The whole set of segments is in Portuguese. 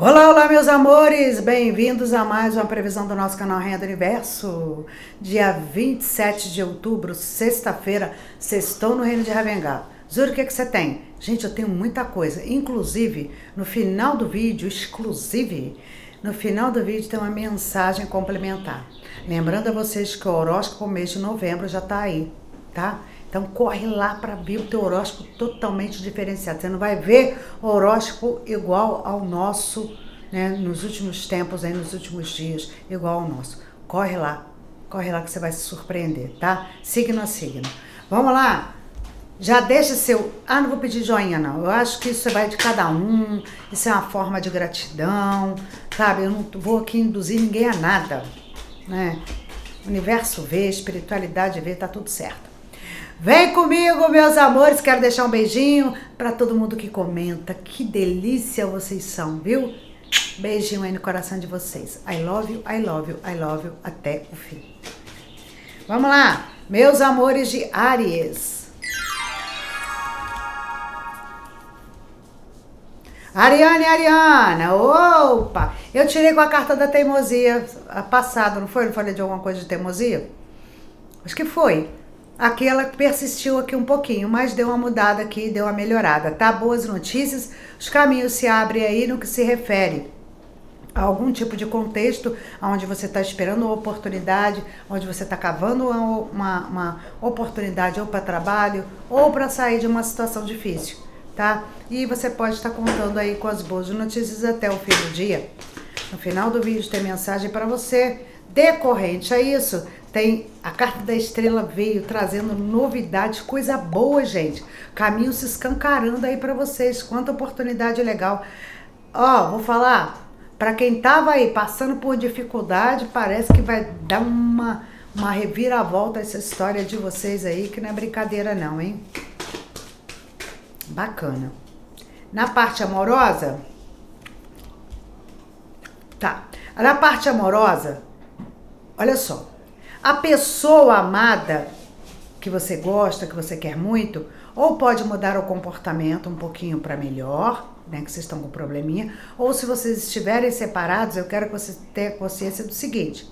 Olá, olá, meus amores! Bem-vindos a mais uma previsão do nosso canal Rainha do Universo. Dia 27 de outubro, sexta-feira, sextou no Reino de Ravengá. Zuro, o que, que você tem? Gente, eu tenho muita coisa. Inclusive, no final do vídeo, exclusive, no final do vídeo tem uma mensagem complementar. Lembrando a vocês que o horóscopo mês de novembro já tá aí, tá? Então corre lá para ver o teu horóscopo totalmente diferenciado. Você não vai ver horóscopo igual ao nosso, né, nos últimos tempos, aí, nos últimos dias, igual ao nosso. Corre lá, corre lá que você vai se surpreender, tá? Signo a signo. Vamos lá? Já deixa seu. Ah, não vou pedir joinha, não. Eu acho que isso vai de cada um. Isso é uma forma de gratidão, sabe? Eu não vou aqui induzir ninguém a nada, né? universo vê, espiritualidade vê, tá tudo certo. Vem comigo, meus amores. Quero deixar um beijinho para todo mundo que comenta. Que delícia vocês são, viu? Beijinho aí no coração de vocês. I love you, I love you, I love you até o fim. Vamos lá, meus amores de Aries. Ariane, Ariana, opa! Eu tirei com a carta da teimosia passada, não foi? Não falei de alguma coisa de teimosia? Acho que foi. Aqui ela persistiu aqui um pouquinho, mas deu uma mudada aqui, deu uma melhorada, tá? Boas notícias, os caminhos se abrem aí no que se refere a algum tipo de contexto onde você está esperando uma oportunidade, onde você está cavando uma, uma oportunidade ou para trabalho ou para sair de uma situação difícil, tá? E você pode estar contando aí com as boas notícias até o fim do dia. No final do vídeo tem mensagem para você decorrente a isso tem a carta da estrela veio trazendo novidades, coisa boa, gente. Caminho se escancarando aí para vocês. Quanta oportunidade legal. Ó, vou falar, para quem tava aí passando por dificuldade, parece que vai dar uma uma reviravolta essa história de vocês aí, que não é brincadeira não, hein? Bacana. Na parte amorosa, tá. Na parte amorosa, olha só. A pessoa amada que você gosta, que você quer muito, ou pode mudar o comportamento um pouquinho para melhor, né, que vocês estão com probleminha, ou se vocês estiverem separados, eu quero que você tenha consciência do seguinte: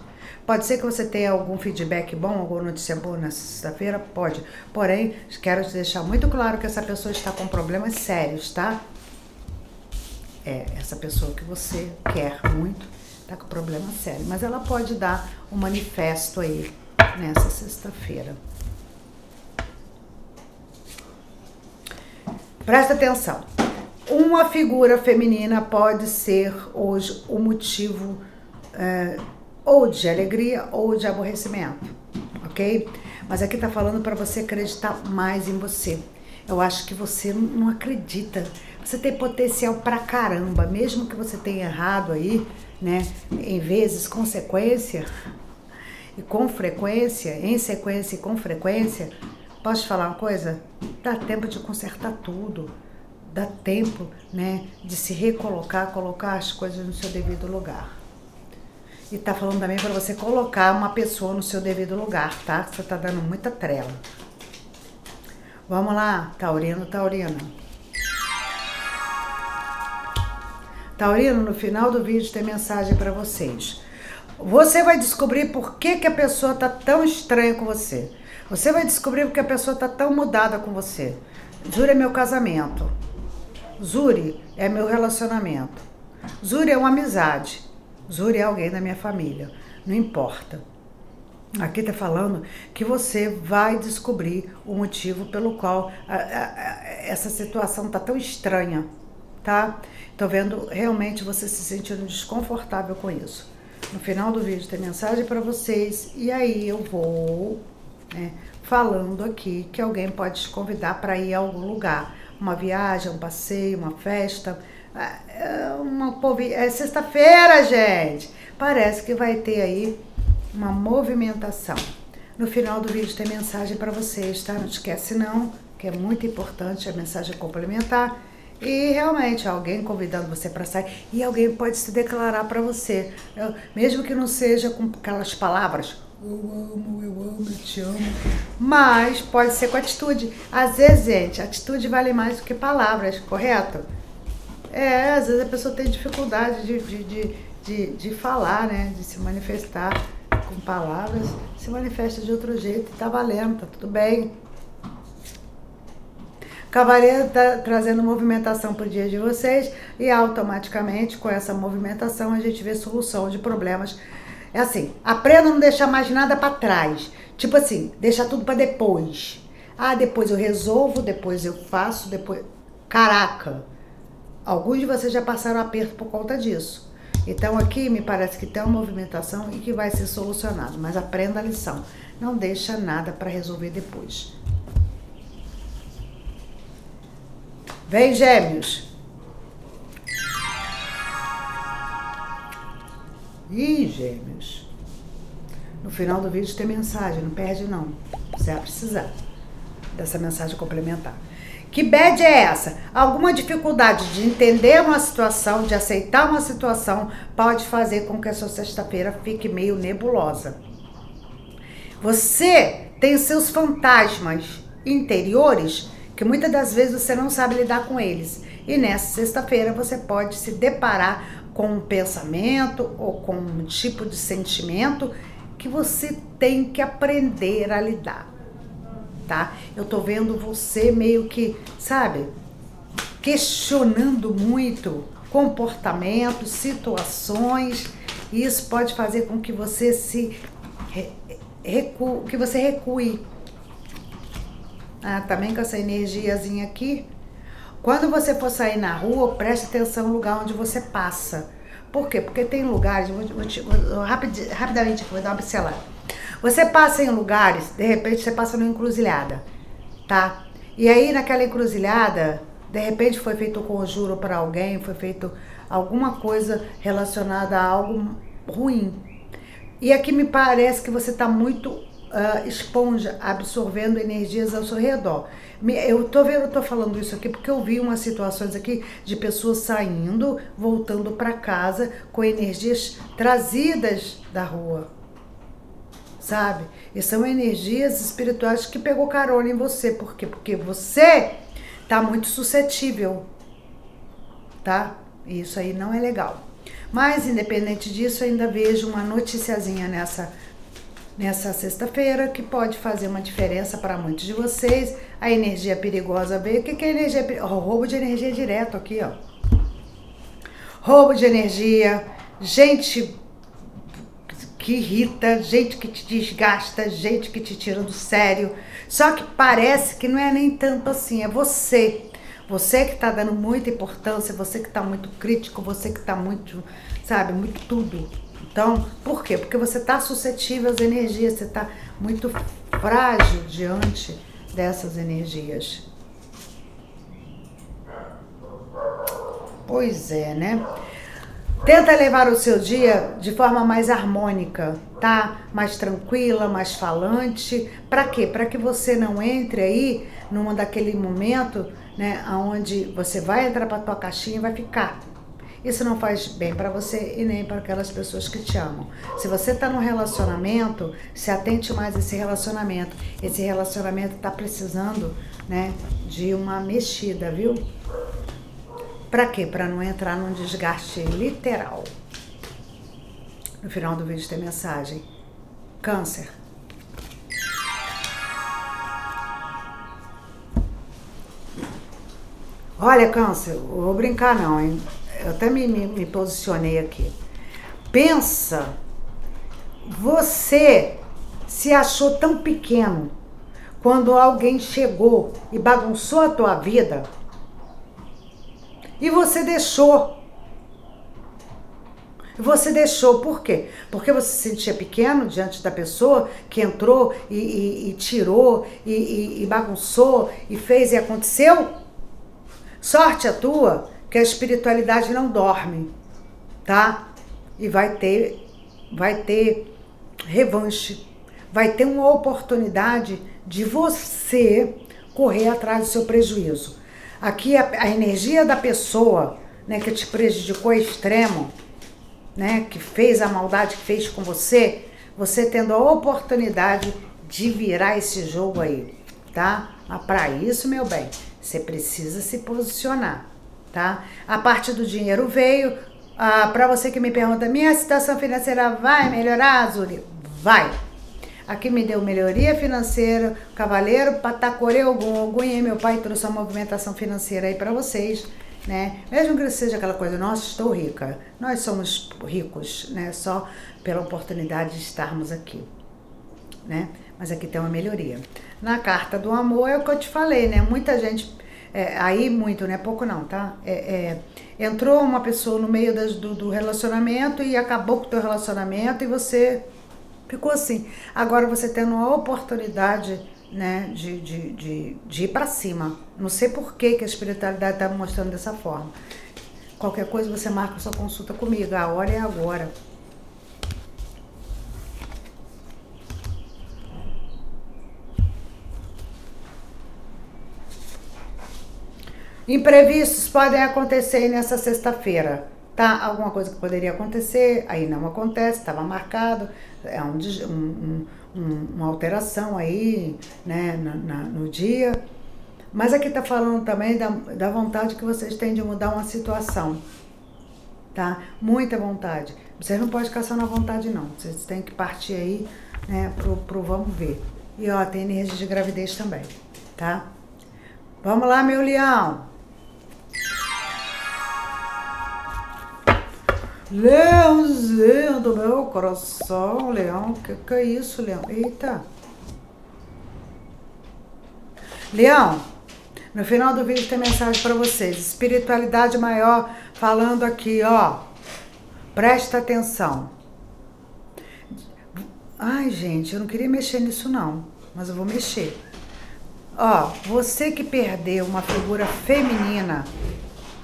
Pode ser que você tenha algum feedback bom, alguma notícia boa na sexta-feira? Pode. Porém, quero te deixar muito claro que essa pessoa está com problemas sérios, tá? É, essa pessoa que você quer muito tá com problema sério. Mas ela pode dar um manifesto aí nessa sexta-feira. Presta atenção. Uma figura feminina pode ser hoje o motivo é, ou de alegria ou de aborrecimento, ok? Mas aqui tá falando para você acreditar mais em você. Eu acho que você não acredita. Você tem potencial pra caramba, mesmo que você tenha errado aí, né? Em vezes, consequência e com frequência, em sequência e com frequência, posso te falar uma coisa? Dá tempo de consertar tudo. Dá tempo, né, de se recolocar, colocar as coisas no seu devido lugar. E tá falando também para você colocar uma pessoa no seu devido lugar, tá? Você tá dando muita trela. Vamos lá, Taurino, Taurina. Taurino, no final do vídeo tem mensagem para vocês. Você vai descobrir por que, que a pessoa tá tão estranha com você. Você vai descobrir porque a pessoa tá tão mudada com você. Zuri é meu casamento. Zuri é meu relacionamento. Zuri é uma amizade. Zuri é alguém da minha família. Não importa. Aqui está falando que você vai descobrir o motivo pelo qual a, a, a, essa situação tá tão estranha, tá? Tô vendo realmente você se sentindo desconfortável com isso. No final do vídeo tem mensagem para vocês e aí eu vou né, falando aqui que alguém pode te convidar para ir a algum lugar, uma viagem, um passeio, uma festa, é, uma é sexta-feira, gente. Parece que vai ter aí uma movimentação. No final do vídeo tem mensagem para vocês, tá? Não esquece não, que é muito importante a mensagem complementar. E realmente, alguém convidando você para sair, e alguém pode se declarar para você, eu, mesmo que não seja com aquelas palavras, eu amo, eu amo, eu te amo, mas pode ser com atitude. Às vezes, gente, atitude vale mais do que palavras, correto? É, às vezes a pessoa tem dificuldade de, de, de, de, de falar, né? De se manifestar com palavras, se manifesta de outro jeito e tá valendo, tá tudo bem. Cavaleiro está trazendo movimentação para o dia de vocês e automaticamente com essa movimentação a gente vê solução de problemas. É assim, aprenda a não deixar mais nada para trás. Tipo assim, deixar tudo para depois. Ah, depois eu resolvo, depois eu faço, depois. Caraca! Alguns de vocês já passaram aperto por conta disso. Então aqui me parece que tem uma movimentação e que vai ser solucionado, mas aprenda a lição. Não deixa nada para resolver depois. Vem, gêmeos. Ih, gêmeos. No final do vídeo tem mensagem, não perde não. Você vai precisar dessa mensagem complementar. Que bad é essa? Alguma dificuldade de entender uma situação, de aceitar uma situação, pode fazer com que a sua sexta-feira fique meio nebulosa. Você tem seus fantasmas interiores que muitas das vezes você não sabe lidar com eles. E nessa sexta-feira você pode se deparar com um pensamento ou com um tipo de sentimento que você tem que aprender a lidar, tá? Eu tô vendo você meio que, sabe, questionando muito comportamentos, situações, e isso pode fazer com que você se recue, que você recue ah, também com essa energiazinha aqui. Quando você for sair na rua, preste atenção no lugar onde você passa. Por quê? Porque tem lugares, vou, vou, vou, rapid, rapidamente vou dar uma pincelada. Você passa em lugares, de repente você passa numa encruzilhada, tá? E aí naquela encruzilhada, de repente foi feito um conjuro para alguém, foi feito alguma coisa relacionada a algo ruim. E aqui me parece que você está muito uh, esponja absorvendo energias ao seu redor. Eu tô vendo, tô falando isso aqui porque eu vi umas situações aqui de pessoas saindo, voltando para casa com energias trazidas da rua. Sabe? E são energias espirituais que pegou carona em você, por quê? Porque você tá muito suscetível. Tá? E isso aí não é legal. Mas independente disso, ainda vejo uma noticiazinha nessa nessa sexta-feira, que pode fazer uma diferença para muitos de vocês. A energia perigosa veio. O que, é energia? Oh, roubo de energia direto aqui, ó. Roubo de energia, gente que irrita, gente que te desgasta, gente que te tira do sério. Só que parece que não é nem tanto assim, é você. Você que está dando muita importância, você que está muito crítico, você que está muito, sabe, muito tudo então, por quê? Porque você está suscetível às energias, você está muito frágil diante dessas energias. Pois é, né? Tenta levar o seu dia de forma mais harmônica, tá? Mais tranquila, mais falante. Para quê? Para que você não entre aí numa daquele momento, né, onde você vai entrar para tua caixinha e vai ficar isso não faz bem para você e nem para aquelas pessoas que te amam. Se você está num relacionamento, se atente mais a esse relacionamento. Esse relacionamento está precisando, né, de uma mexida, viu? Para quê? Para não entrar num desgaste literal. No final do vídeo tem mensagem. Câncer. Olha, câncer, vou brincar não, hein? Eu até me, me, me posicionei aqui. Pensa, você se achou tão pequeno quando alguém chegou e bagunçou a tua vida e você deixou. Você deixou, por quê? Porque você se sentia pequeno diante da pessoa que entrou e, e, e tirou e, e bagunçou e fez e aconteceu? Sorte a tua que a espiritualidade não dorme, tá? E vai ter, vai ter revanche, vai ter uma oportunidade de você correr atrás do seu prejuízo. Aqui a, a energia da pessoa, né, que te prejudicou extremo, né, que fez a maldade que fez com você, você tendo a oportunidade de virar esse jogo aí, tá? Mas para isso, meu bem, você precisa se posicionar tá? A parte do dinheiro veio. Ah, para você que me pergunta, minha situação financeira vai melhorar, Azuri? Vai. Aqui me deu melhoria financeira, cavaleiro, patacore, algum, algum e meu pai trouxe uma movimentação financeira aí para vocês, né? Mesmo que seja aquela coisa, nossa, estou rica. Nós somos ricos, né? Só pela oportunidade de estarmos aqui, né? Mas aqui tem uma melhoria. Na carta do amor é o que eu te falei, né? Muita gente, é, aí muito, né? Pouco não, tá? É, é, entrou uma pessoa no meio das, do, do relacionamento e acabou com o teu relacionamento e você ficou assim. Agora você tendo uma oportunidade né, de, de, de, de ir para cima. Não sei por que, que a espiritualidade está mostrando dessa forma. Qualquer coisa você marca sua consulta comigo. A hora é agora. Imprevistos podem acontecer nessa sexta-feira, tá? Alguma coisa que poderia acontecer, aí não acontece, estava marcado, é um, um, um, uma alteração aí, né, na, na, no dia. Mas aqui está falando também da, da vontade que vocês têm de mudar uma situação, tá? Muita vontade. Vocês não podem ficar só na vontade, não. Vocês têm que partir aí, né, pro, pro vamos ver. E ó, tem energia de gravidez também, tá? Vamos lá, meu leão. Leãozinho do meu coração, leão. Que que é isso, leão? Eita. Leão, no final do vídeo tem mensagem para vocês. Espiritualidade maior falando aqui, ó. Presta atenção. Ai, gente, eu não queria mexer nisso não, mas eu vou mexer. Ó, você que perdeu uma figura feminina,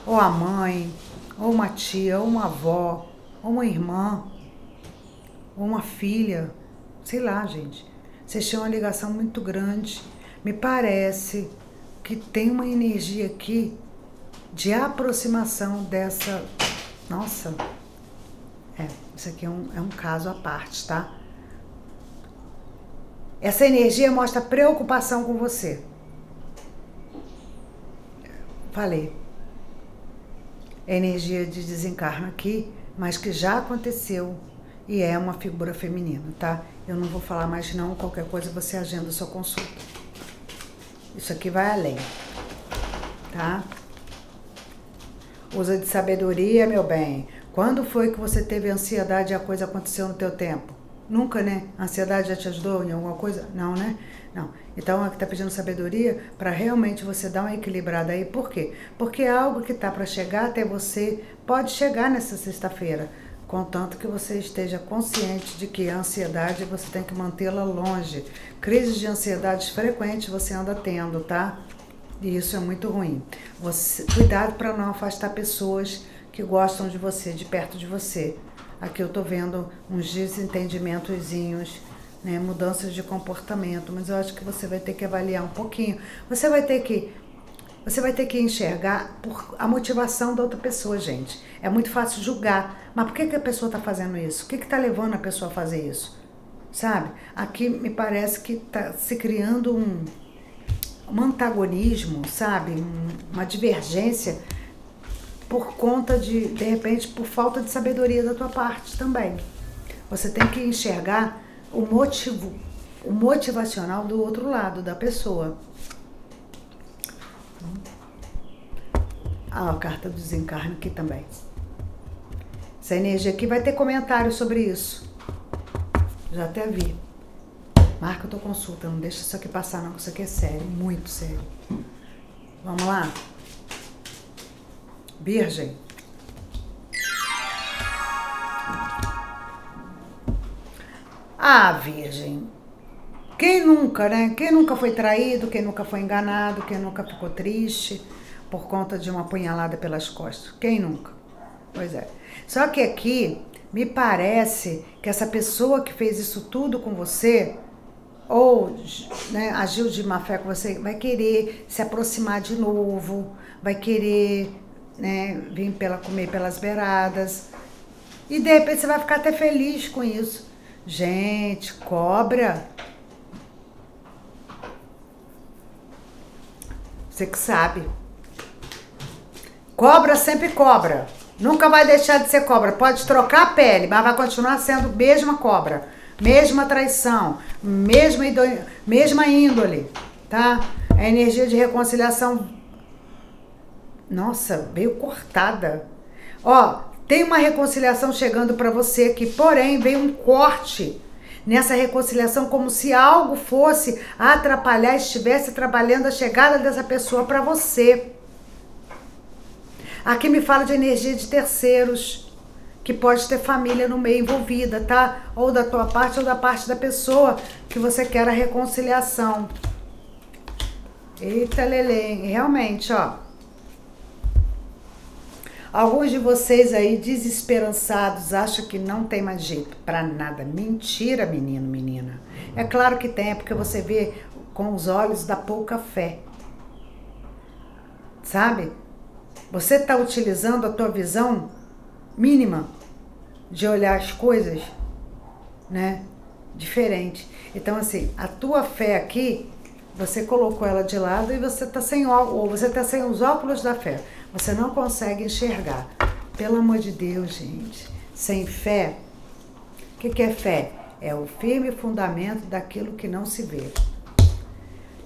ou a mãe, ou uma tia, ou uma avó, ou uma irmã, ou uma filha, sei lá, gente. Vocês têm uma ligação muito grande. Me parece que tem uma energia aqui de aproximação dessa. Nossa, é, isso aqui é um, é um caso à parte, tá? Essa energia mostra preocupação com você. Falei energia de desencarno aqui, mas que já aconteceu e é uma figura feminina, tá? Eu não vou falar mais não, qualquer coisa você agenda sua consulta. Isso aqui vai além, tá? Usa de sabedoria, meu bem. Quando foi que você teve ansiedade e a coisa aconteceu no teu tempo? Nunca, né? A ansiedade já te ajudou em alguma coisa? Não, né? Não. Então, aqui está pedindo sabedoria para realmente você dar uma equilibrada aí. Por quê? Porque algo que está para chegar até você pode chegar nessa sexta-feira, contanto que você esteja consciente de que a ansiedade você tem que mantê-la longe. Crises de ansiedade frequentes você anda tendo, tá? E isso é muito ruim. Você, cuidado para não afastar pessoas que gostam de você, de perto de você. Aqui eu estou vendo uns desentendimentozinhos né, mudanças de comportamento, mas eu acho que você vai ter que avaliar um pouquinho. Você vai ter que você vai ter que enxergar por a motivação da outra pessoa, gente. É muito fácil julgar, mas por que, que a pessoa está fazendo isso? O que está levando a pessoa a fazer isso? Sabe? Aqui me parece que está se criando um, um antagonismo, sabe? Um, uma divergência por conta de, de repente, por falta de sabedoria da tua parte também. Você tem que enxergar o motivo, o motivacional do outro lado da pessoa. Ah, a carta do desencarne aqui também. Essa energia aqui vai ter comentário sobre isso. Já até vi. Marca a tua consulta, não deixa isso aqui passar não, isso aqui é sério, muito sério. Vamos lá? Virgem. Ah, Virgem, quem nunca, né? Quem nunca foi traído, quem nunca foi enganado, quem nunca ficou triste por conta de uma punhalada pelas costas? Quem nunca? Pois é. Só que aqui me parece que essa pessoa que fez isso tudo com você, ou né, agiu de má fé com você, vai querer se aproximar de novo, vai querer né, vir pela, comer pelas beiradas. E de repente você vai ficar até feliz com isso. Gente, cobra. Você que sabe. Cobra sempre cobra. Nunca vai deixar de ser cobra. Pode trocar a pele, mas vai continuar sendo mesma cobra. Mesma traição, mesma, mesma índole, tá? A energia de reconciliação. Nossa, veio cortada. Ó, tem uma reconciliação chegando para você aqui, porém veio um corte nessa reconciliação como se algo fosse atrapalhar, estivesse atrapalhando a chegada dessa pessoa para você. Aqui me fala de energia de terceiros, que pode ter família no meio envolvida, tá? Ou da tua parte ou da parte da pessoa que você quer a reconciliação. Eita, Lelê, realmente, ó. Alguns de vocês aí desesperançados acham que não tem mais jeito para nada. Mentira, menino, menina. É claro que tem, é porque você vê com os olhos da pouca fé. Sabe? Você está utilizando a tua visão mínima de olhar as coisas, né? Diferente. Então, assim, a tua fé aqui, você colocou ela de lado e você está sem ou você está sem os óculos da fé. Você não consegue enxergar. Pelo amor de Deus, gente. Sem fé, o que, que é fé? É o firme fundamento daquilo que não se vê.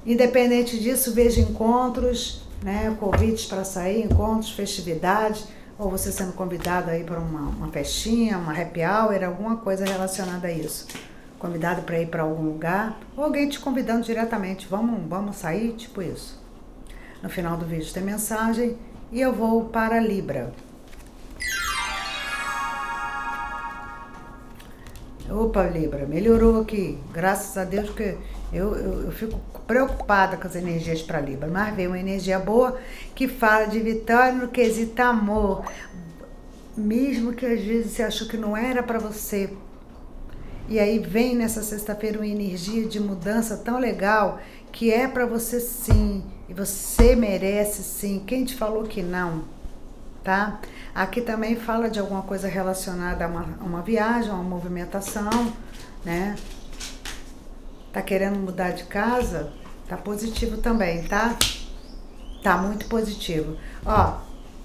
Independente disso, veja encontros, né, convites para sair, encontros, festividades, ou você sendo convidado aí para uma, uma festinha, uma happy hour, alguma coisa relacionada a isso. Convidado para ir para algum lugar, ou alguém te convidando diretamente, vamos, vamos sair, tipo isso. No final do vídeo tem mensagem e eu vou para Libra. Opa, Libra, melhorou aqui. Graças a Deus que eu, eu, eu fico preocupada com as energias para Libra, mas veio uma energia boa que fala de vitória no quesito amor. Mesmo que às vezes você achou que não era para você. E aí vem nessa sexta-feira uma energia de mudança tão legal que é para você sim. E você merece sim. Quem te falou que não? Tá? Aqui também fala de alguma coisa relacionada a uma, a uma viagem, a uma movimentação, né? Tá querendo mudar de casa? Tá positivo também, tá? Tá muito positivo. Ó,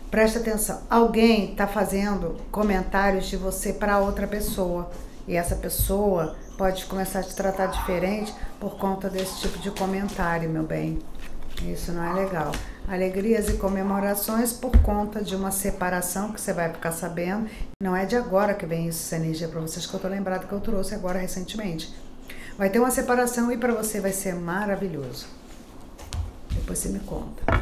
presta atenção. Alguém tá fazendo comentários de você para outra pessoa. E essa pessoa pode começar a te tratar diferente por conta desse tipo de comentário, meu bem. Isso não é legal. Alegrias e comemorações por conta de uma separação que você vai ficar sabendo. Não é de agora que vem isso, essa energia para vocês, que eu tô lembrado que eu trouxe agora recentemente. Vai ter uma separação e para você vai ser maravilhoso. Depois você me conta.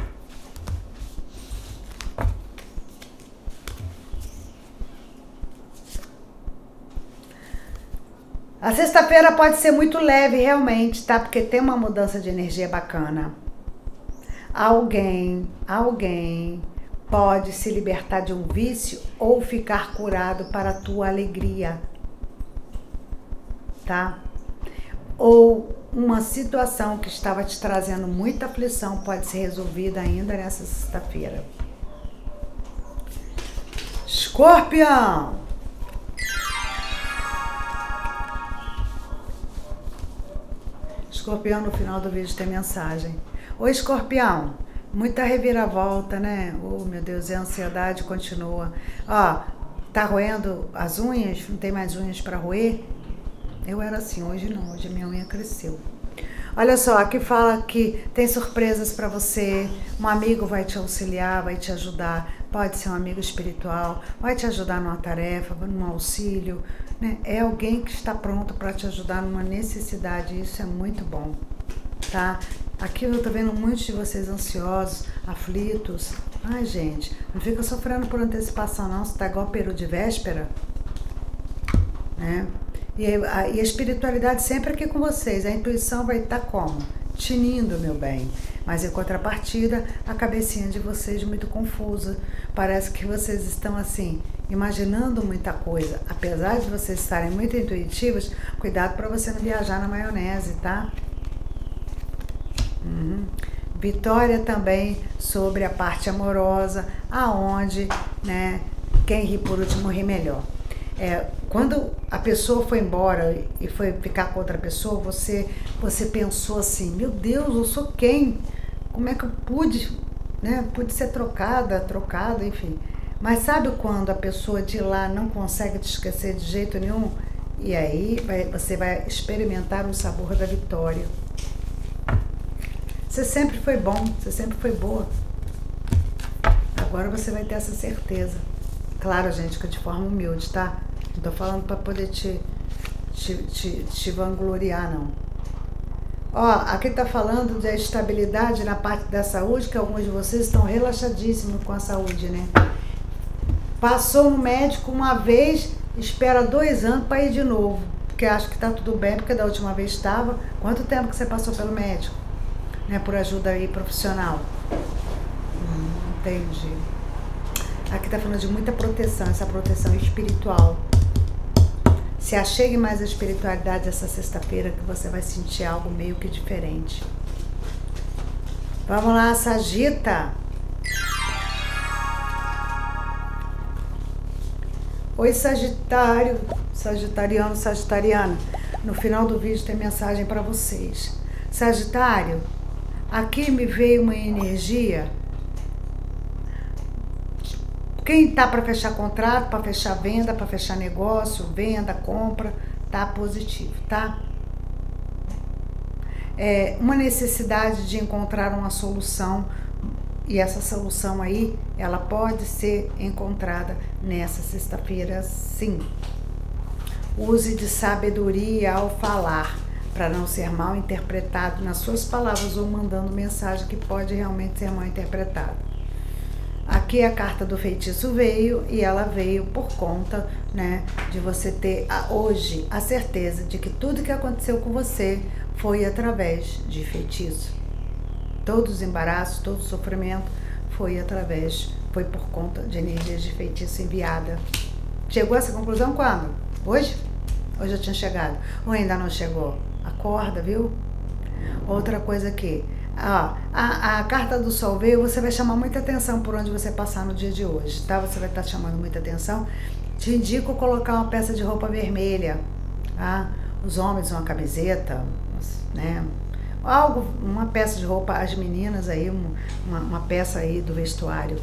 A sexta-feira pode ser muito leve, realmente, tá? Porque tem uma mudança de energia bacana. Alguém, alguém pode se libertar de um vício ou ficar curado para a tua alegria. Tá? ou uma situação que estava te trazendo muita aflição pode ser resolvida ainda nessa sexta-feira. Escorpião! Escorpião, no final do vídeo tem mensagem. Oi, escorpião! Muita reviravolta, né? Oh, meu Deus, e a ansiedade continua. Ó, tá roendo as unhas? Não tem mais unhas para roer? Eu era assim, hoje não, hoje minha unha cresceu. Olha só, aqui fala que tem surpresas para você, um amigo vai te auxiliar, vai te ajudar, pode ser um amigo espiritual, vai te ajudar numa tarefa, num auxílio, né? É alguém que está pronto para te ajudar numa necessidade, isso é muito bom, tá? Aqui eu tô vendo muitos de vocês ansiosos, aflitos. Ai, gente, não fica sofrendo por antecipação não, você tá igual peru de véspera, né? E a, e a espiritualidade sempre aqui com vocês. A intuição vai estar como? Tinindo, meu bem. Mas em contrapartida, a cabecinha de vocês muito confusa. Parece que vocês estão assim, imaginando muita coisa. Apesar de vocês estarem muito intuitivos, cuidado para você não viajar na maionese, tá? Uhum. Vitória também sobre a parte amorosa, aonde, né, quem ri por último ri melhor. É, quando a pessoa foi embora e foi ficar com outra pessoa, você, você pensou assim: meu Deus, eu sou quem? Como é que eu pude né? Pode ser trocada, trocada, enfim. Mas sabe quando a pessoa de lá não consegue te esquecer de jeito nenhum? E aí vai, você vai experimentar o sabor da vitória. Você sempre foi bom, você sempre foi boa. Agora você vai ter essa certeza. Claro, gente, que de forma humilde, tá? Não tô falando para poder te, te, te, te vangloriar, não. Ó, aqui tá falando da estabilidade na parte da saúde, que alguns de vocês estão relaxadíssimos com a saúde, né? Passou no médico uma vez, espera dois anos para ir de novo. Porque acha que tá tudo bem, porque da última vez estava. Quanto tempo que você passou pelo médico? Né, por ajuda aí profissional? Hum, entendi. Aqui tá falando de muita proteção, essa proteção espiritual. Se achegue mais à espiritualidade essa sexta-feira que você vai sentir algo meio que diferente. Vamos lá, Sagita. Oi, Sagitário, Sagitariano, Sagitariana. No final do vídeo tem mensagem para vocês. Sagitário, aqui me veio uma energia quem tá para fechar contrato, para fechar venda, para fechar negócio, venda, compra, tá positivo, tá? É uma necessidade de encontrar uma solução e essa solução aí, ela pode ser encontrada nessa sexta-feira, sim. Use de sabedoria ao falar, para não ser mal interpretado nas suas palavras ou mandando mensagem que pode realmente ser mal interpretado. Aqui a carta do feitiço veio e ela veio por conta, né, de você ter a, hoje a certeza de que tudo que aconteceu com você foi através de feitiço. Todos os embaraços, todo o sofrimento foi através, foi por conta de energias de feitiço enviada. Chegou a essa conclusão quando? Hoje? Hoje eu tinha chegado. Ou ainda não chegou? Acorda, viu? Outra coisa aqui Ó, a, a carta do sol veio, você vai chamar muita atenção por onde você passar no dia de hoje, tá? Você vai estar tá chamando muita atenção. Te indico colocar uma peça de roupa vermelha, tá? Os homens uma camiseta, né? Algo, uma peça de roupa, as meninas aí, uma, uma peça aí do vestuário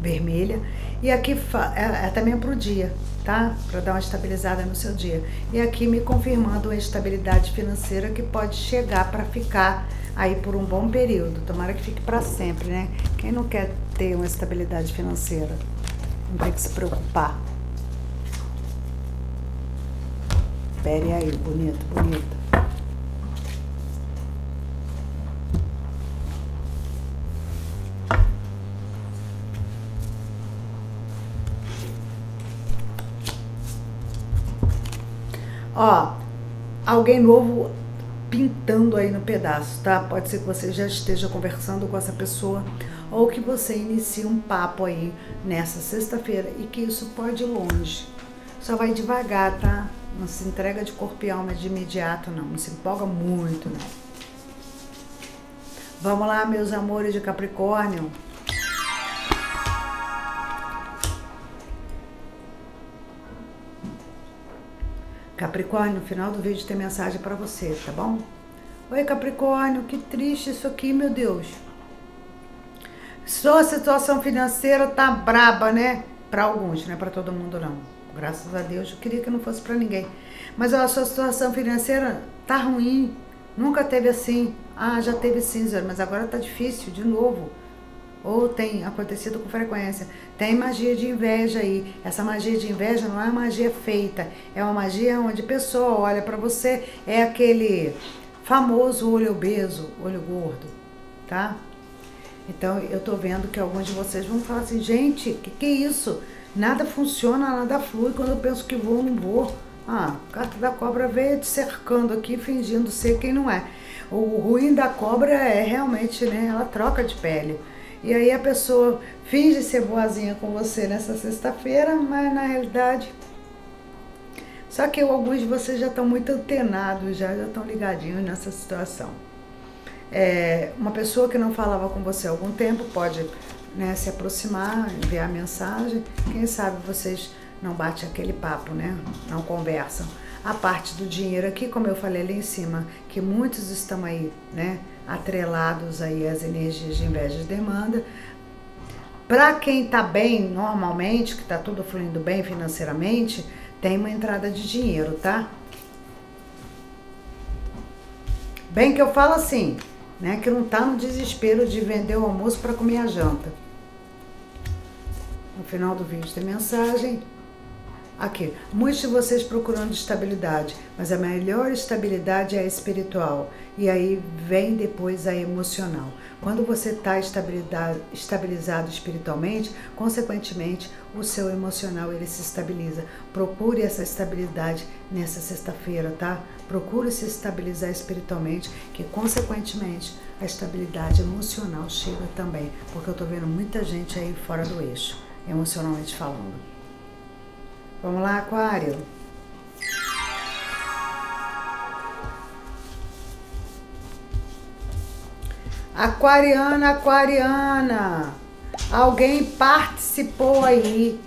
vermelha. E aqui é, é também para o dia, tá? Para dar uma estabilizada no seu dia. E aqui me confirmando uma estabilidade financeira que pode chegar para ficar aí por um bom período. Tomara que fique para sempre, né? Quem não quer ter uma estabilidade financeira? Não tem que se preocupar. Espere aí, bonito, bonito. Ó, alguém novo pintando aí no pedaço, tá? Pode ser que você já esteja conversando com essa pessoa ou que você inicie um papo aí nessa sexta-feira e que isso pode ir longe. Só vai devagar, tá? Não se entrega de corpo e alma de imediato, não. Não se empolga muito, não. Vamos lá, meus amores de Capricórnio. Capricórnio, no final do vídeo tem mensagem para você, tá bom? Oi, Capricórnio, que triste isso aqui, meu Deus. Sua situação financeira tá braba, né? Para alguns, não é para todo mundo não. Graças a Deus, eu queria que não fosse para ninguém. Mas a sua situação financeira tá ruim. Nunca teve assim. Ah, já teve sim, mas agora tá difícil de novo ou tem acontecido com frequência. Tem magia de inveja aí. Essa magia de inveja não é magia feita, é uma magia onde a pessoa olha para você, é aquele famoso olho obeso, olho gordo, tá? Então eu tô vendo que alguns de vocês vão falar assim, gente, que que é isso? Nada funciona, nada flui, quando eu penso que vou, não vou. Ah, carta da cobra veio te cercando aqui, fingindo ser quem não é. O ruim da cobra é realmente, né, ela troca de pele. E aí a pessoa finge ser boazinha com você nessa sexta-feira, mas na realidade. Só que alguns de vocês já estão muito antenados, já, estão ligadinhos nessa situação. É, uma pessoa que não falava com você há algum tempo pode né, se aproximar, enviar mensagem. Quem sabe vocês não batem aquele papo, né? Não conversam. a parte do dinheiro aqui, como eu falei ali em cima, que muitos estão aí, né, atrelados aí às energias de inveja e demanda. Para quem está bem normalmente, que está tudo fluindo bem financeiramente, tem uma entrada de dinheiro, tá? Bem que eu falo assim, né, que não tá no desespero de vender o almoço para comer a janta. No final do vídeo tem mensagem. Aqui, muitos de vocês procurando estabilidade, mas a melhor estabilidade é a espiritual. E aí vem depois a emocional. Quando você está estabilizado espiritualmente, consequentemente, o seu emocional ele se estabiliza. Procure essa estabilidade nessa sexta-feira, tá? Procure se estabilizar espiritualmente, que consequentemente a estabilidade emocional chega também, porque eu tô vendo muita gente aí fora do eixo, emocionalmente falando. Vamos lá, Aquário. Aquariana, aquariana. Alguém participou aí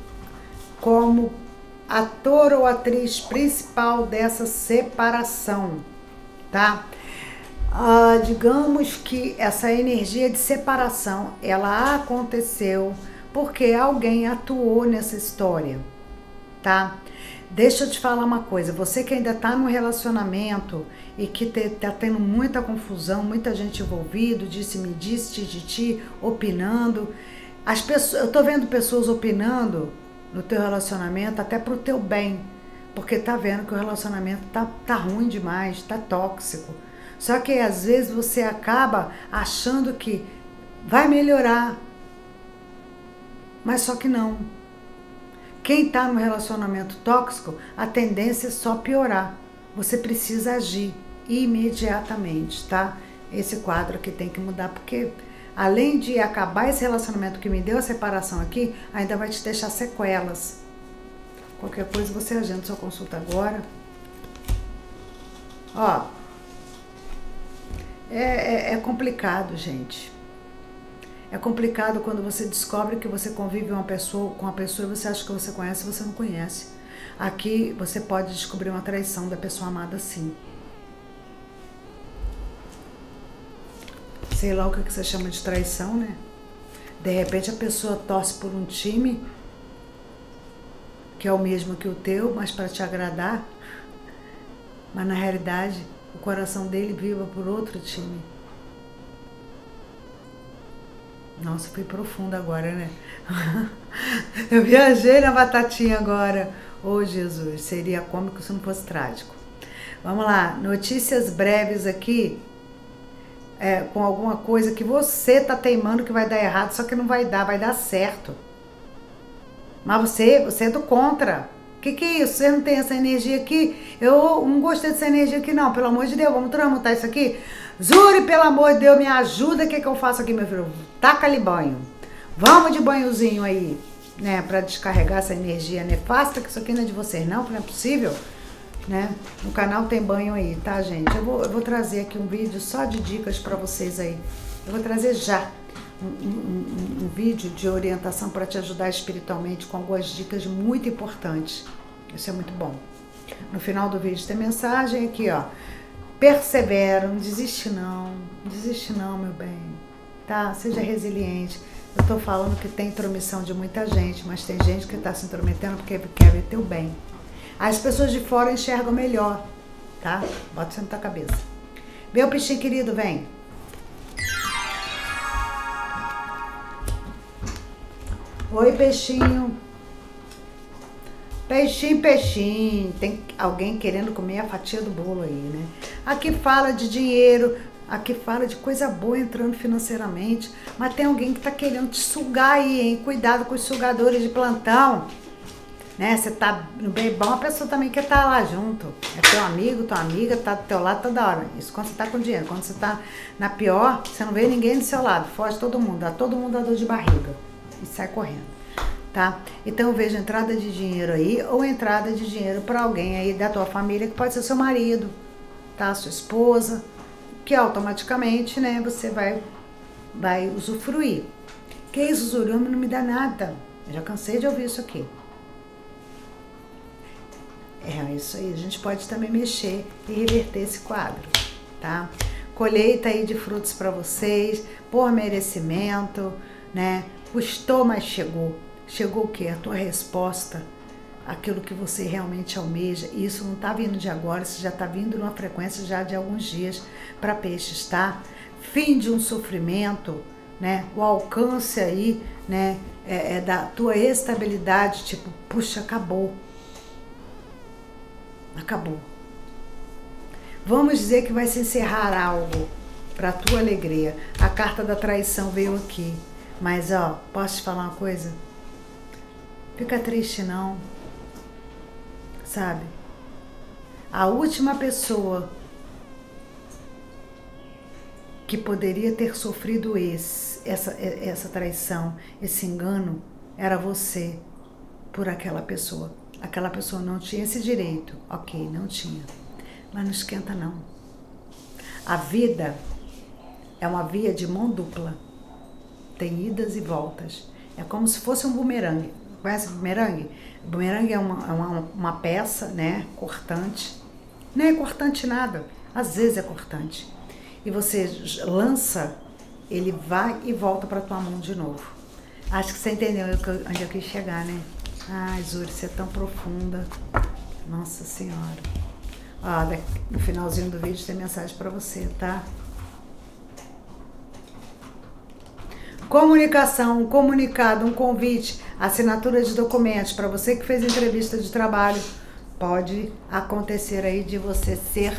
como ator ou atriz principal dessa separação, tá? Ah, digamos que essa energia de separação ela aconteceu porque alguém atuou nessa história tá? Deixa eu te falar uma coisa, você que ainda tá no relacionamento e que te, tá tendo muita confusão, muita gente envolvida, disse-me disse, de ti, opinando. As pessoas, eu tô vendo pessoas opinando no teu relacionamento até pro teu bem, porque tá vendo que o relacionamento tá, tá ruim demais, tá tóxico. Só que às vezes você acaba achando que vai melhorar, mas só que não. Quem está no relacionamento tóxico, a tendência é só piorar. Você precisa agir imediatamente, tá? Esse quadro aqui tem que mudar, porque além de acabar esse relacionamento que me deu a separação aqui, ainda vai te deixar sequelas. Qualquer coisa você agenda sua consulta agora. Ó, é, é, é complicado, gente. É complicado quando você descobre que você convive uma pessoa, com uma pessoa e você acha que você conhece e você não conhece. Aqui você pode descobrir uma traição da pessoa amada sim. Sei lá o que você chama de traição, né? De repente a pessoa torce por um time que é o mesmo que o teu, mas para te agradar. Mas na realidade, o coração dele viva por outro time. Nossa, fui profunda agora, né? Eu viajei na batatinha agora. Ô oh, Jesus, seria cômico se não fosse trágico. Vamos lá, notícias breves aqui. É, com alguma coisa que você tá teimando que vai dar errado, só que não vai dar, vai dar certo. Mas você, você é do contra. O que, que é isso? Você não tem essa energia aqui? Eu não gostei dessa energia aqui, não. Pelo amor de Deus, vamos transmutar isso aqui. Zuri, pelo amor de Deus, me ajuda. O que, que eu faço aqui, meu filho? Taca ali banho. Vamos de banhozinho aí, né? Pra descarregar essa energia nefasta, que isso aqui não é de vocês, não, não é possível. Né? No canal tem banho aí, tá, gente? Eu vou, eu vou trazer aqui um vídeo só de dicas para vocês aí. Eu vou trazer já um, um, um, vídeo de orientação para te ajudar espiritualmente com algumas dicas muito importantes. Isso é muito bom. No final do vídeo tem mensagem aqui, ó. Persevera, não desiste não, não desiste não, meu bem, tá? Seja resiliente. Eu tô falando que tem intromissão de muita gente, mas tem gente que tá se intrometendo porque quer ver teu bem. As pessoas de fora enxergam melhor, tá? Bota isso na tua cabeça. Meu peixinho querido, vem. Oi, peixinho. Peixinho, peixinho. Tem alguém querendo comer a fatia do bolo aí, né? Aqui fala de dinheiro, aqui fala de coisa boa entrando financeiramente, mas tem alguém que tá querendo te sugar aí, hein? Cuidado com os sugadores de plantão. Né? Você tá no bem bom, a pessoa também quer estar tá lá junto. É teu amigo, tua amiga, tá do teu lado toda hora. Isso quando você tá com dinheiro. Quando você tá na pior, você não vê ninguém do seu lado. Foge todo mundo, dá todo mundo a dor de barriga. E sai correndo tá? Então eu vejo entrada de dinheiro aí ou entrada de dinheiro para alguém aí da tua família que pode ser seu marido, tá? Sua esposa, que automaticamente, né, você vai vai usufruir. Que isso, Zuriumi não me dá nada. Eu já cansei de ouvir isso aqui. É isso aí, a gente pode também mexer e reverter esse quadro, tá? Colheita aí de frutos para vocês, por merecimento, né? Custou, mas chegou. Chegou o quê? A tua resposta, aquilo que você realmente almeja. Isso não está vindo de agora, isso já está vindo numa frequência já de alguns dias para peixes, tá? Fim de um sofrimento, né? O alcance aí, né? É, é da tua estabilidade, tipo, puxa, acabou. Acabou. Vamos dizer que vai se encerrar algo para tua alegria. A carta da traição veio aqui. Mas ó, posso te falar uma coisa? Fica triste não. Sabe? A última pessoa que poderia ter sofrido esse, essa, essa traição, esse engano, era você por aquela pessoa. Aquela pessoa não tinha esse direito. Ok, não tinha. Mas não esquenta não. A vida é uma via de mão dupla. Tem idas e voltas. É como se fosse um bumerangue. Conhece bumerangue? Bumerangue é uma, é uma, uma peça, né? Cortante. Não é cortante nada. Às vezes é cortante. E você lança, ele vai e volta para tua mão de novo. Acho que você entendeu onde eu quis chegar, né? Ai, Zuri, você é tão profunda. Nossa Senhora. Ó, no finalzinho do vídeo tem mensagem para você, tá? Comunicação, um comunicado, um convite, assinatura de documentos para você que fez entrevista de trabalho. Pode acontecer aí de você ser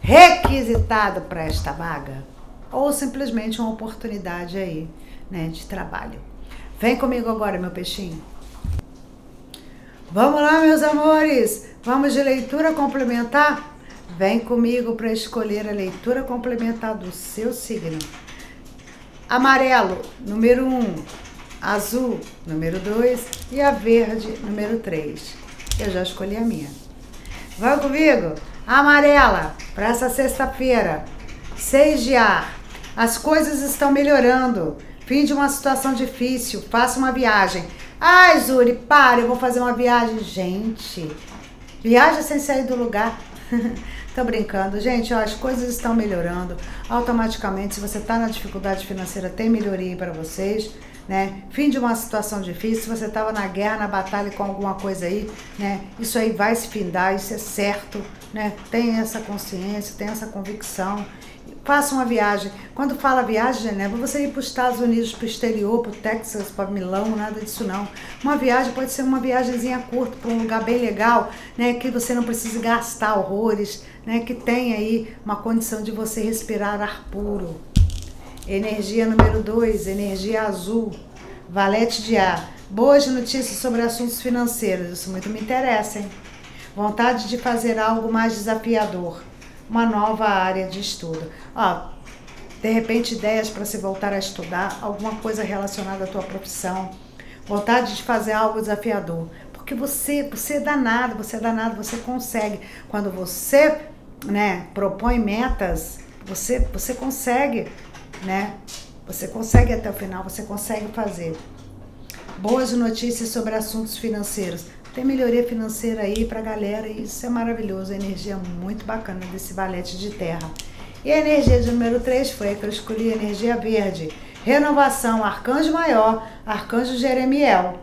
requisitado para esta vaga ou simplesmente uma oportunidade aí, né, de trabalho. Vem comigo agora, meu peixinho. Vamos lá, meus amores. Vamos de leitura complementar? Vem comigo para escolher a leitura complementar do seu signo. Amarelo, número 1. Um. Azul, número 2. E a verde, número 3. Eu já escolhi a minha. Vai comigo? Amarela, para essa sexta-feira. 6 de ar. As coisas estão melhorando. Fim de uma situação difícil. Faça uma viagem. Ai, Zuri, para, eu vou fazer uma viagem. Gente, viaja sem sair do lugar. Tô brincando, gente. Ó, as coisas estão melhorando automaticamente. Se você está na dificuldade financeira, tem melhoria para vocês. Né? Fim de uma situação difícil. Se você estava na guerra, na batalha com alguma coisa aí, né? Isso aí vai se findar, isso é certo, né? Tem essa consciência, tem essa convicção faça uma viagem. Quando fala viagem, Genebra, você ir para os Estados Unidos, para o exterior, para o Texas, para Milão, nada disso não. Uma viagem pode ser uma viagemzinha curta para um lugar bem legal, né, que você não precise gastar horrores, né, que tem aí uma condição de você respirar ar puro. Energia número 2, energia azul, valete de ar. Boas notícias sobre assuntos financeiros, isso muito me interessa, hein? Vontade de fazer algo mais desafiador uma nova área de estudo. Ó, de repente, ideias para se voltar a estudar, alguma coisa relacionada à tua profissão, vontade de fazer algo desafiador. Porque você, você é danado, você é danado, você consegue. Quando você né, propõe metas, você, você consegue, né? Você consegue até o final, você consegue fazer. Boas notícias sobre assuntos financeiros. Tem melhoria financeira aí pra galera e isso é maravilhoso. A energia muito bacana desse valete de terra. E a energia de número 3 foi a que eu escolhi, a energia verde. Renovação, arcanjo maior, arcanjo Jeremiel.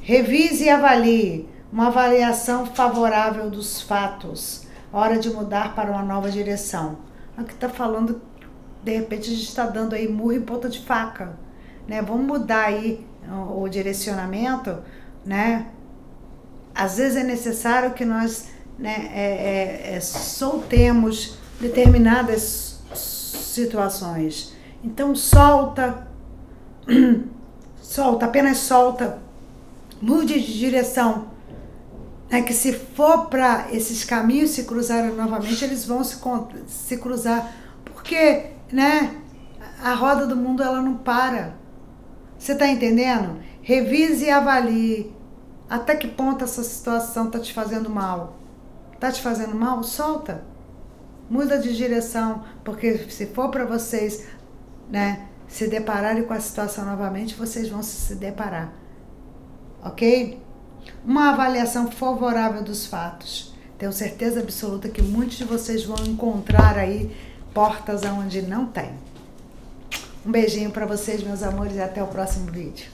Revise e avalie. Uma avaliação favorável dos fatos. Hora de mudar para uma nova direção. Aqui está falando, de repente a gente está dando aí murro em ponta de faca. Né? Vamos mudar aí o direcionamento, né? Às vezes é necessário que nós né, é, é, é, soltemos determinadas situações. Então solta, solta, apenas solta, mude de direção. É que se for para esses caminhos se cruzarem novamente, eles vão se, se cruzar. Porque, né, a roda do mundo ela não para. Você está entendendo? Revise e avalie até que ponto essa situação está te fazendo mal? Está te fazendo mal? Solta. Muda de direção, porque se for para vocês né, se depararem com a situação novamente, vocês vão se deparar. Ok? uma avaliação favorável dos fatos. Tenho certeza absoluta que muitos de vocês vão encontrar aí portas aonde não tem. Um beijinho para vocês, meus amores, e até o próximo vídeo.